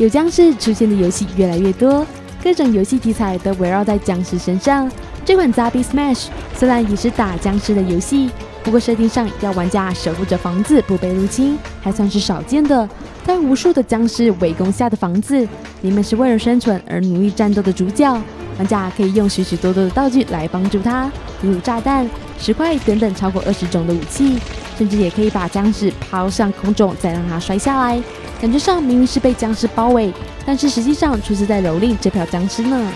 有僵尸出现的游戏越来越多，各种游戏题材都围绕在僵尸身上。这款《Zombie Smash》虽然也是打僵尸的游戏，不过设定上要玩家守护着房子不被入侵，还算是少见的。在无数的僵尸围攻下的房子，你们是为了生存而努力战斗的主角。玩家可以用许许多多的道具来帮助他，如炸弹、石块等等超过二十种的武器，甚至也可以把僵尸抛上空中，再让它摔下来。感觉上明明是被僵尸包围，但是实际上却是在蹂躏这票僵尸呢。